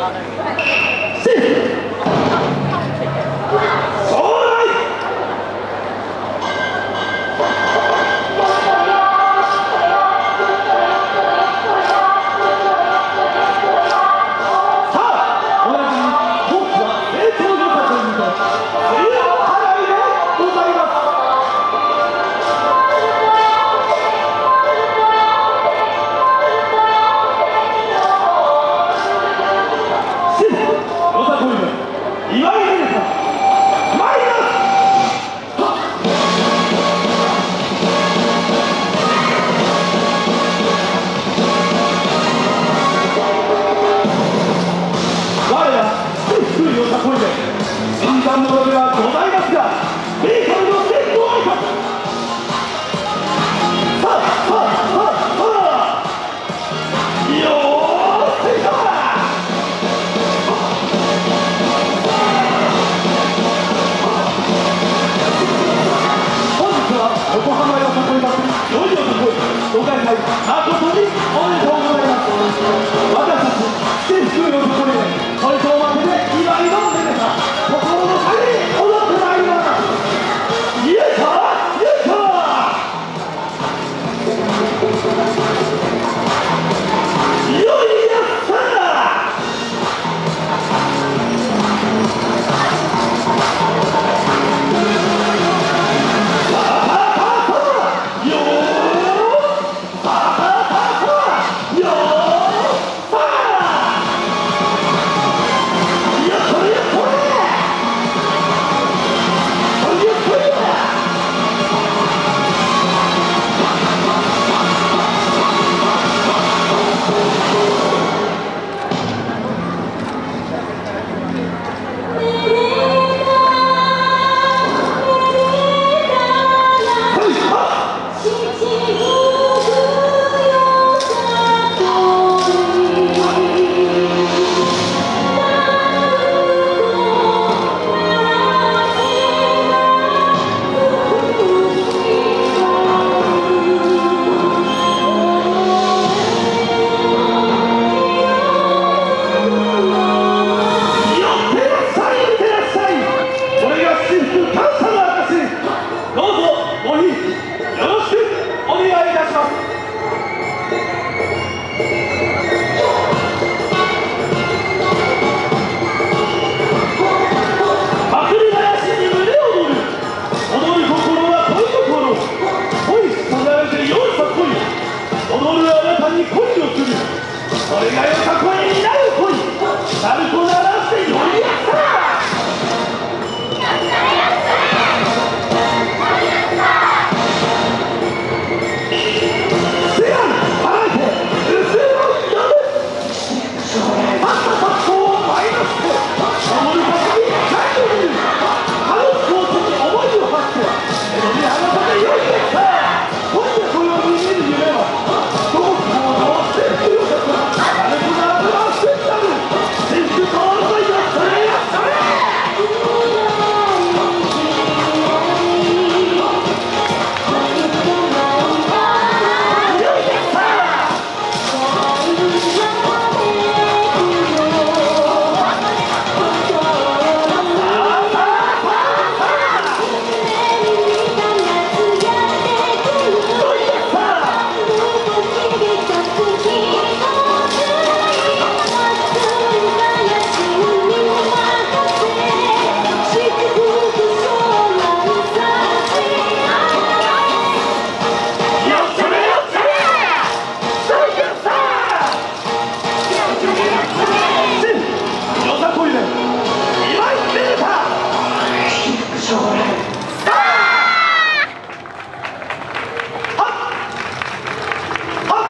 other. のことございますがーのさあさあさあさあよーしさ本日は横浜へさこい祭り良い男岡誠